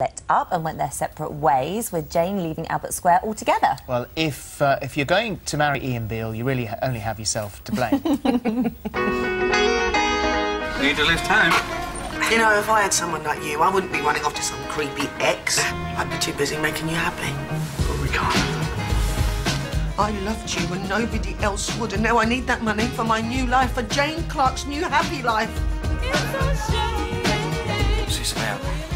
split up and went their separate ways, with Jane leaving Albert Square altogether. Well, if uh, if you're going to marry Ian Beale, you really ha only have yourself to blame. Need a lift home? You know, if I had someone like you, I wouldn't be running off to some creepy ex. I'd be too busy making you happy. But we can't. I loved you and nobody else would, and now I need that money for my new life, for Jane Clarke's new happy life. See some out.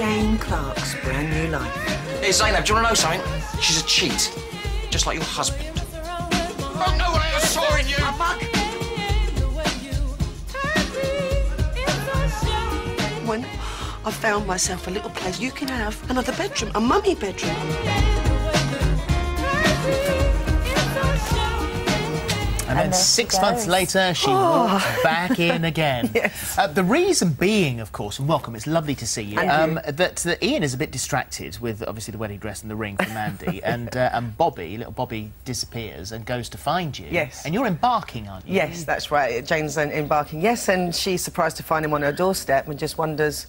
Jane Clarke's brand new life. Hey, Zainab, do you want to know something? She's a cheat. Just like your husband. Oh, no one ever saw in you! A mug. When I found myself a little place, you can have another bedroom, a mummy bedroom. Then six months later, she walked back in again. Yes. Uh, the reason being, of course, and welcome, it's lovely to see you, um, you. that, that Ian is a bit distracted with obviously the wedding dress and the ring from Mandy, and, uh, and Bobby, little Bobby, disappears and goes to find you. Yes. And you're embarking, aren't you? Yes, that's right. Jane's embarking. Yes, and she's surprised to find him on her doorstep and just wonders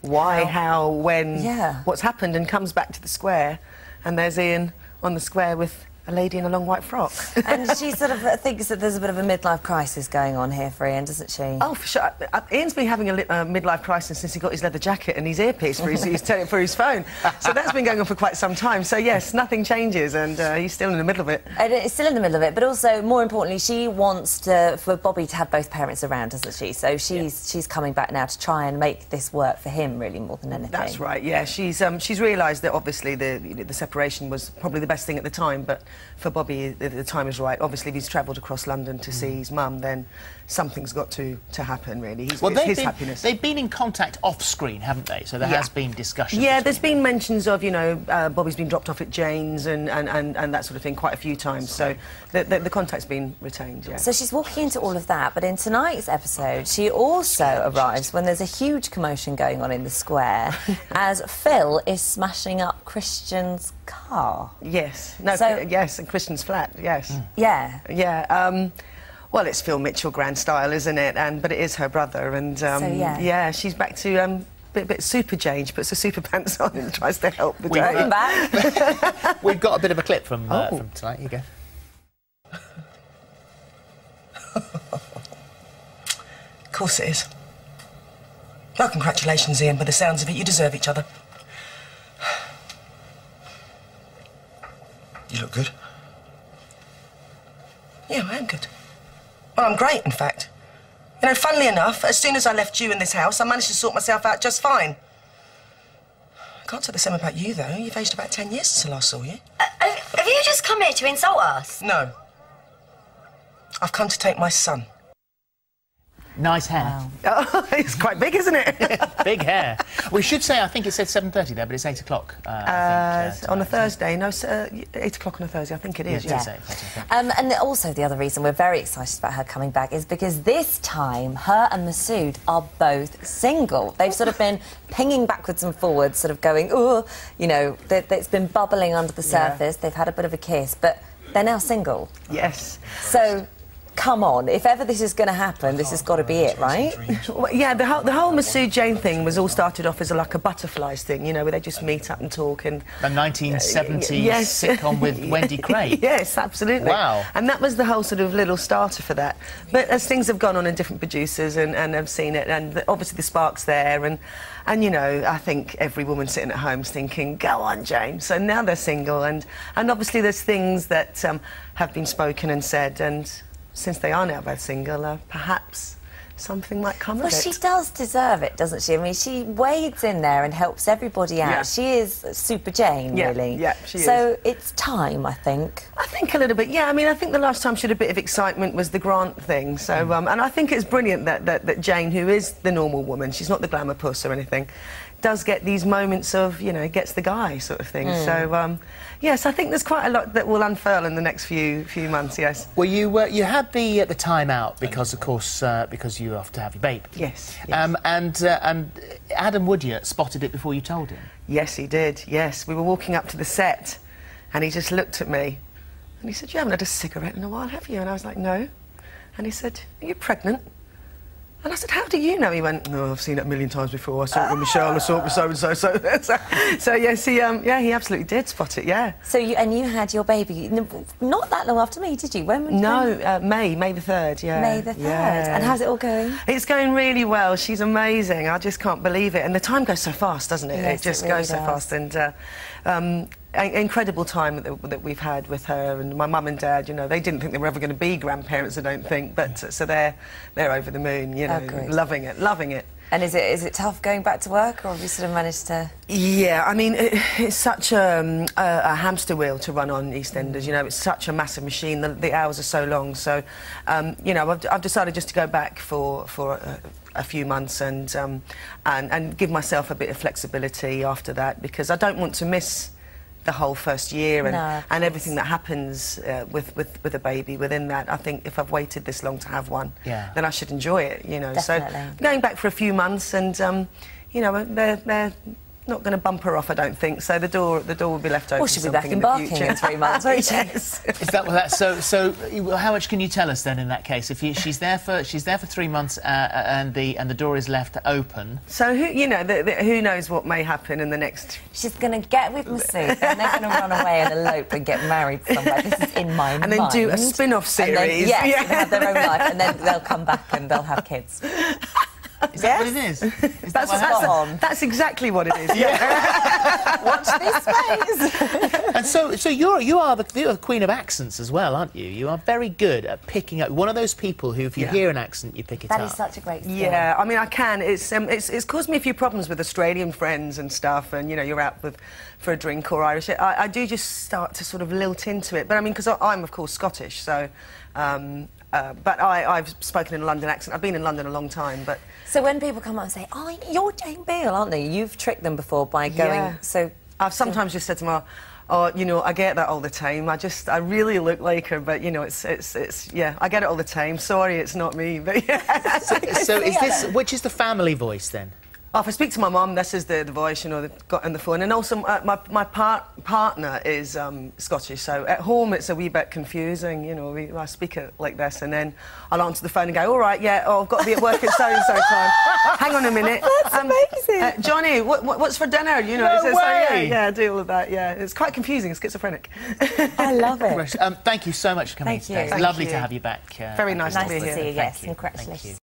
why, how, when, Yeah. what's happened, and comes back to the square, and there's Ian on the square with a lady in a long white frock. and she sort of uh, thinks that there's a bit of a midlife crisis going on here for Ian, doesn't she? Oh, for sure. Uh, uh, Ian's been having a li- uh, midlife crisis since he got his leather jacket and his earpiece for his, for his phone. So that's been going on for quite some time. So, yes, nothing changes, and uh, he's still in the middle of it. And it's still in the middle of it, but also more importantly, she wants to, for Bobby to have both parents around, doesn't she? So she's she's coming back now to try and make this work for him, really, more than anything. That's right. Yeah, she's um, she's realised that obviously the you know, the separation was probably the best thing at the time, but for Bobby the, the time is right. Obviously, if he's travelled across London to see his mum, then something's got to, to happen. Really, he's, Well, it's they've his been, happiness. they've been in contact off screen, haven't they? So there Yeah. has been discussion. Yeah, between there's them. been mentions of, you know, uh, Bobby's been dropped off at Jane's and, and, and, and that sort of thing quite a few times. So the, the, the contact's been retained, yeah. So she's walking into all of that, but in tonight's episode, she also arrives when there's a huge commotion going on in the square as Phil is smashing up Christian's car. yes. No, So- yes, and Christian's flat, yes. Yeah. Yeah. Um, well, it's Phil Mitchell grand style, isn't it? And but it is her brother, and um, So, yeah. she's back to um, bit bit super Jane. She puts her super pants on and tries to help the We- day. Welcome back. We've got a bit of a clip from, uh, Oh. from tonight. Here you go. Of course it is. Well, congratulations, Ian. By the sounds of it, you deserve each other. You look good. Yeah, I am good. Well, I'm great, in fact. You know, funnily enough, as soon as I left you in this house, I managed to sort myself out just fine. I can't say the same about you, though. You've aged about ten years since I last saw you. Uh, have have you just come here to insult us? No. I've come to take my son. Nice hair. Oh, it's quite big, isn't it? Big hair. We should say, I think it said 7.30 there, but it's 8 o'clock. Uh, Uh, uh, on a. Thursday, no, s- uh, eight o'clock on a Thursday. I think it is. Yeah, Yeah. it does say 8, I think. Um, and also the other reason we're very excited about her coming back is because this time her and Masood are both single. They've sort of been pinging backwards and forwards, sort of going, oh, you know, that it's been bubbling under the Yeah. surface. They've had a bit of a kiss, but they're now single. Yes. So, come on, if ever this is going to happen, this has got to be it, right? Well, yeah, the whole, the whole Masood Jane thing was all started off as a, like a butterflies thing, you know, where they just meet up and talk and. The 1970s Yes. sitcom with Wendy Craig. yes, absolutely. Wow. And that was the whole sort of little starter for that. But as things have gone on and different producers and, and have seen it, and the, obviously the spark's there, and, and you know, I think every woman sitting at home is thinking, go on, Jane. So now they're single, and, and obviously there's things that um, have been spoken and said, and since they are now both single, uh, perhaps something might come Well, of it. she does deserve it, doesn't she? I mean, she wades in there and helps everybody out. Yeah. She is Super Jane, Yeah, really. yeah, she is. so it's time, I think. I think a little bit, yeah. I mean, I think the last time she had a bit of excitement was the Grant thing. So, um, and I think it's brilliant that, that, that Jane, who is the normal woman, she's not the glamour puss or anything, does get these moments of, you know, gets the guy sort of thing. So, um, yes, I think there's quite a lot that will unfurl in the next few few months. Yes. Well, you uh, you had the uh, the time out because, of course, uh, because you have to have your baby. Yes, yes. Um, and uh, and Adam Woodyatt spotted it before you told him. Yes, he did. Yes, we were walking up to the set, and he just looked at me, and he said, "You haven't had a cigarette in a while, have you?" And I was like, "No." And he said, "Are you pregnant?" And I said, how do you know? He went, no, I've seen it a million times before. I saw it with Michelle, I saw it with so-and-so. So, so, so yes, he, um, yeah, he absolutely did spot it, yeah. So you and you had your baby not that long after me, did you? When? when- No, uh, May, May the 3rd, yeah. May the third. Yeah. And how's it all going? It's going really well. She's amazing. I just can't believe it. And the time goes so fast, doesn't it? Yes, it just it really goes so fast. And uh, um, incredible time that, that we've had with her and my mum and dad. You know, they didn't think they were ever going to be grandparents. I don't think, but so they're they're over the moon. You know, Oh, loving it, loving it. And is it is it tough going back to work, or have you sort of managed to? Yeah, I mean, it, it's such a, um, a, a hamster wheel to run on EastEnders. You know, it's such a massive machine. The, the hours are so long. So, um, you know, I've, I've decided just to go back for for a, a few months and, um, and and give myself a bit of flexibility after that because I don't want to miss the whole first year and, No, and everything that happens uh, with, with, with a baby within that. I think if I've waited this long to have one, Yeah. then I should enjoy it, you know. Definitely. So going back for a few months and, um, you know, they're, they're not going to bump her off, I don't think. So the door, the door will be left open. Well, she'll be back something in the barking future. in three months, won't she? yes. Is that what that? So, so how much can you tell us then in that case? If you, she's there for she's there for three months uh, and the and the door is left open. So who, you know, the, the, who knows what may happen in the next She's going to get with Masood, and they're going to run away and elope and get married somewhere. This is in my mind. And then do a spin-off And then, series. yes, Yeah. and have their own life, and then they'll come back and they'll have kids. Is that what it is? Is that That's, what that's, Spot on. that's exactly what it is. Yeah. Watch this space. And so, so you're you are the, you're the queen of accents as well, aren't you? You are very good at picking up. One of those people who, if you Yeah. hear an accent, you pick it That up. is such a great skill. Yeah, I mean, I can. It's, um, it's it's caused me a few problems with Australian friends and stuff, and you know, you're out with for a drink or Irish. I, I do just start to sort of lilt into it, but I mean, because I'm of course Scottish, so. Um, uh, but I, I've spoken in a London accent. I've been in London a long time, but So when people come up and say, "Oh, you're Jane Beale, aren't they?" You've tricked them before by going. Yeah. So I've sometimes just said to them, "Oh, you know, I get that all the time. I just, I really look like her, but you know, it's, it's, it's, yeah, I get it all the time. Sorry, it's not me, but yeah." So, so is this which is the family voice then? Oh, if I speak to my mum, this is the, the voice, you know, that got on the phone. And also, uh, my, my part, partner is um, Scottish, so at home it's a wee bit confusing, you know. We, I speak it like this, and then I'll answer the phone and go, all right, yeah, oh, I've got to be at work at so-and-so time. Hang on a minute. That's amazing. Johnny, what, what, what's for dinner? You know, No it's, it's like, way. yeah, yeah, I do all of that, yeah. It's quite confusing, schizophrenic. I love it. Um, thank you so much for coming Thank today. It's Thank lovely you. to have you back. Uh, Very nice Nice to be to here. see you. Thank Yes, you. congratulations. Thank you.